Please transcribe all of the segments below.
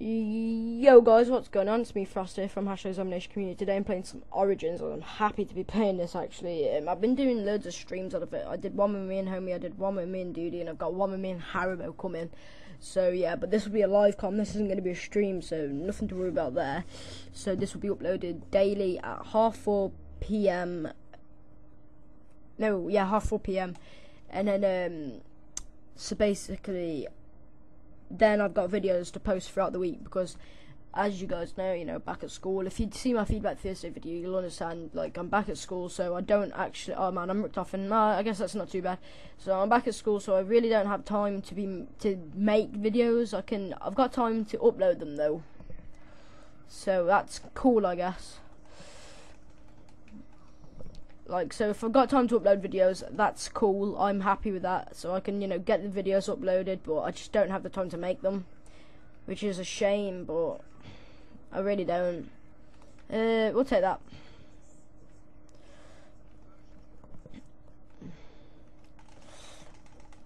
Yo guys, what's going on? It's me Frost here from Hashtag Zombie-Nation Community. Today I'm playing some Origins and I'm happy to be playing this actually. Um, I've been doing loads of streams out of it. I did one with me and Homie, I did one with me and Duty, and I've got one with me and Haribo coming. So yeah, but this will be a live com, this isn't going to be a stream, so nothing to worry about there. So this will be uploaded daily at half 4 p.m. No, yeah, half 4 p.m. And then, um, so basically then I've got videos to post throughout the week because as you guys know, you know, back at school, if you see my feedback Thursday video, you'll understand, like, I'm back at school, so I don't actually, oh man, I'm ripped off, and uh, I guess that's not too bad. So I'm back at school, so I really don't have time to be, to make videos, I can, I've got time to upload them, though. So that's cool, I guess like so if I've got time to upload videos that's cool. I'm happy with that. So I can you know get the videos uploaded but I just don't have the time to make them which is a shame but I really don't. Uh, we'll take that.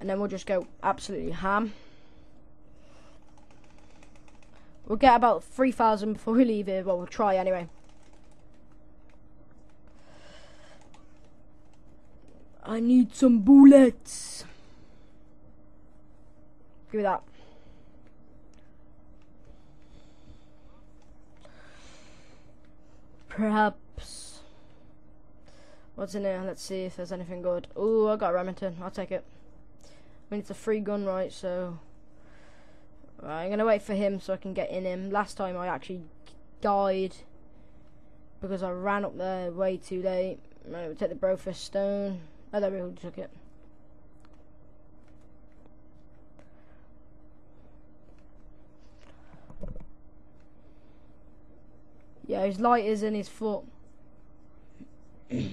And then we'll just go absolutely ham. We'll get about 3,000 before we leave here well we'll try anyway I need some bullets. Give me that. Perhaps. What's in there? Let's see if there's anything good. Oh, I got Remington. I'll take it. I mean, it's a free gun, right? So. Right, I'm gonna wait for him so I can get in him. Last time I actually died because I ran up there way too late. I'm gonna take the Brofist stone. I we took it. Yeah, his light is in his foot. there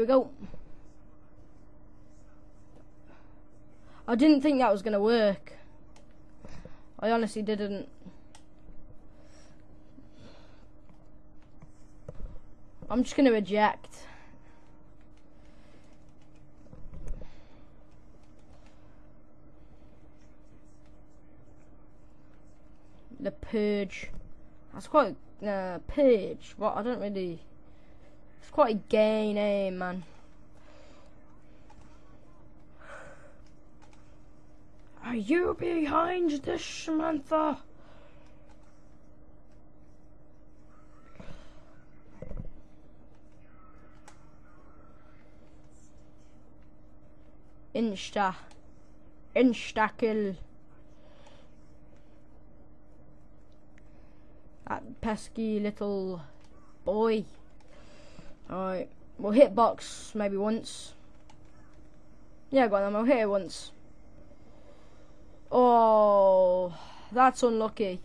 we go. I didn't think that was going to work. I honestly didn't. I'm just going to eject. The purge. That's quite uh, purge. What I don't really. It's quite a gay name, man. Are you behind this, Samantha? Insta. Insta kill. That pesky little boy. Alright. We'll hit box maybe once. Yeah, go on then, we'll hit it once. Oh, that's unlucky.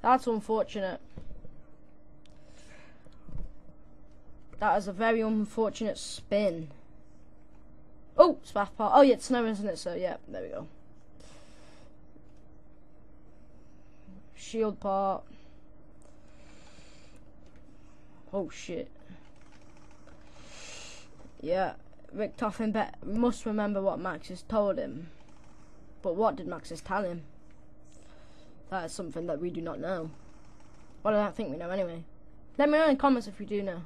That's unfortunate. That is a very unfortunate spin. Oh, staff part. Oh, yeah, it's snowing, isn't it? So, yeah, there we go. Shield part. Oh, shit. Yeah, Rick Richtofen must remember what Maxis told him. But what did Maxis tell him? That is something that we do not know. Well, I don't think we know anyway. Let me know in the comments if you do know.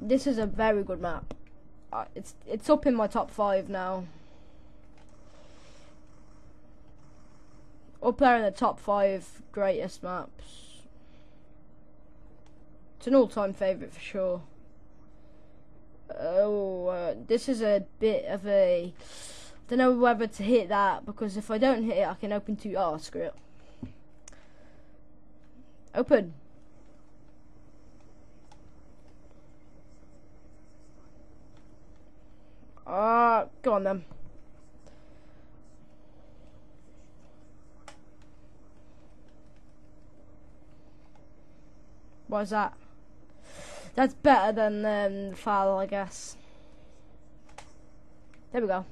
This is a very good map. Uh, it's it's up in my top five now. Up there in the top five greatest maps. It's an all-time favourite for sure. Oh, uh, this is a bit of a... I don't know whether to hit that, because if I don't hit it, I can open two... Oh, screw it. Open. Ah, uh, go on then. What is that? That's better than um, FAL, I guess. There we go.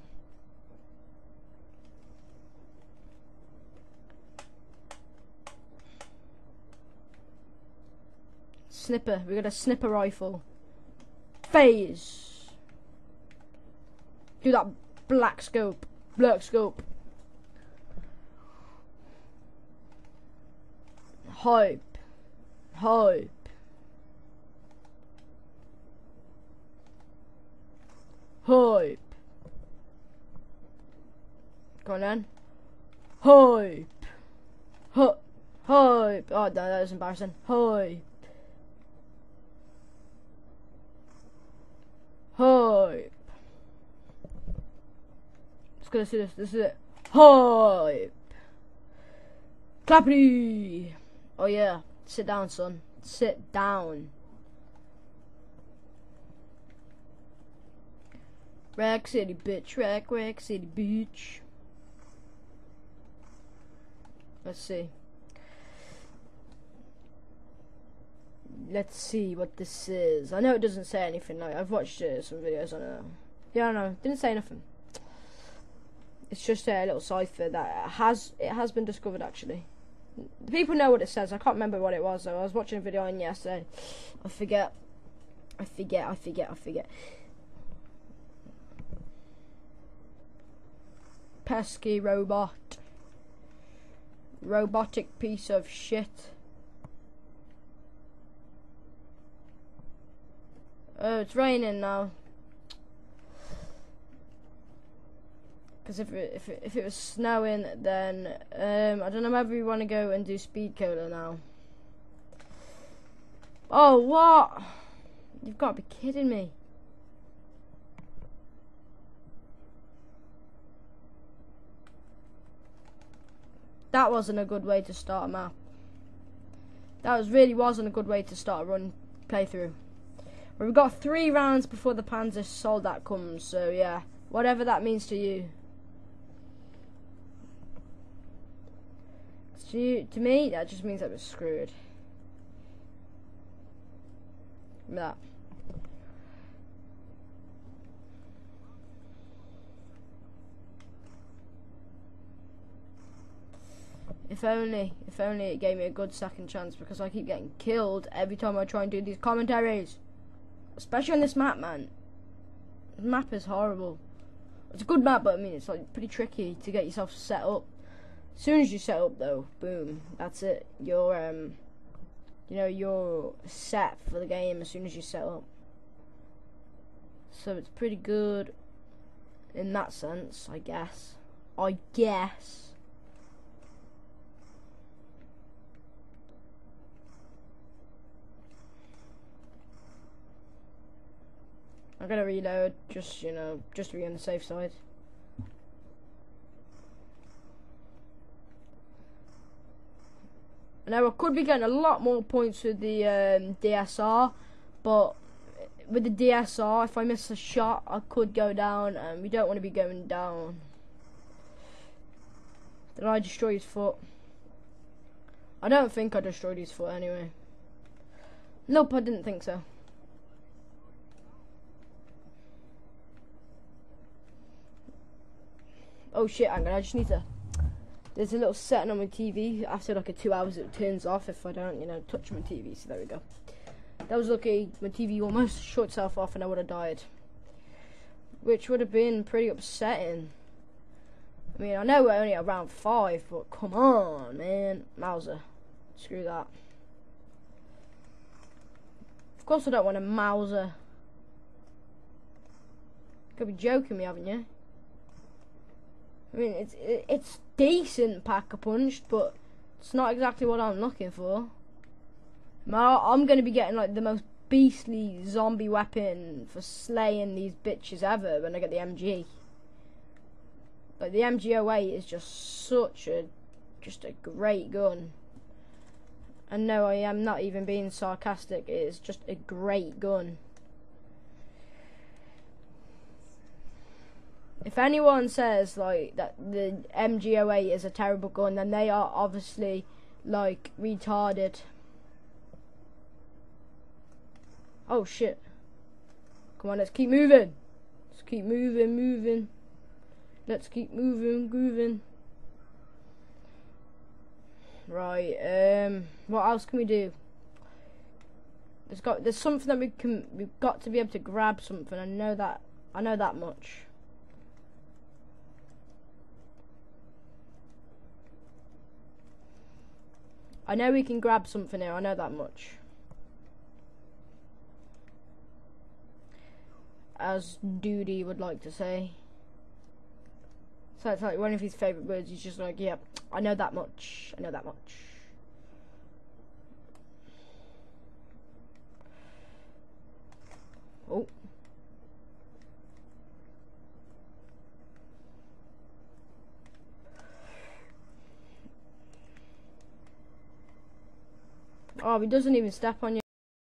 Snipper. We got a snipper rifle. Phase. Do that black scope. Black scope. Hype. Hype. Hype. Go on then. Hype. Hype. Hype. Oh, no, that embarrassing. Hype. Hype. Let's go see this. This is it. Hype. Clappity. Oh yeah. Sit down, son. Sit down. Rack City, bitch. Rack, Rack City, bitch. Let's see. Let's see what this is. I know it doesn't say anything. Like I've watched uh, some videos on it. Yeah, I know. Didn't say nothing. It's just a little cipher that has it has been discovered actually. The people know what it says. I can't remember what it was though. I was watching a video on yesterday. I forget. I forget. I forget. I forget. Pesky robot. Robotic piece of shit. Oh, it's raining now. Because if it, if it, if it was snowing, then um, I don't know whether we want to go and do speed cola now. Oh, what? You've got to be kidding me. That wasn't a good way to start a map. That was really wasn't a good way to start a run playthrough. We've got three rounds before the Panzer Soldat comes, so yeah. Whatever that means to you. To, you, to me, that just means I was screwed. That. If only, if only it gave me a good second chance because I keep getting killed every time I try and do these commentaries. Especially on this map, man. Map is horrible. It's a good map, but I mean, it's like pretty tricky to get yourself set up. As soon as you set up, though, boom, that's it. You're, um, you know, you're set for the game as soon as you set up. So it's pretty good in that sense, I guess. I guess. I'm gonna reload, just, you know, just to be on the safe side. Now I could be getting a lot more points with the um, DSR, but with the DSR, if I miss a shot, I could go down, and we don't want to be going down. Did I destroy his foot? I don't think I destroyed his foot anyway. Nope, I didn't think so. Oh shit, hang on, I just need to... There's a little setting on my TV. After like a two hours, it turns off if I don't, you know, touch my TV. So there we go. That was lucky. My TV almost shut itself off and I would have died. Which would have been pretty upsetting. I mean, I know we're only at round five, but come on, man. Mauser. Screw that. Of course I don't want a Mauser. Could be joking me, haven't you? I mean, it's it's decent pack a punch, but it's not exactly what I'm looking for. I'm going to be getting like the most beastly zombie weapon for slaying these bitches ever when I get the MG. Like the MG08 is just such a just a great gun. And no, I am not even being sarcastic. It is just a great gun. If anyone says like that the MG08 is a terrible gun, then they are obviously like retarded. Oh shit! Come on, let's keep moving. Let's keep moving, moving. Let's keep moving, grooving. Right, um, what else can we do? There's got there's something that we can we've got to be able to grab something. I know that I know that much. I know we can grab something here. I know that much. As Duty would like to say. So it's like one of his favourite words. He's just like, yeah, I know that much. I know that much. Oh. Oh, he doesn't even step on you.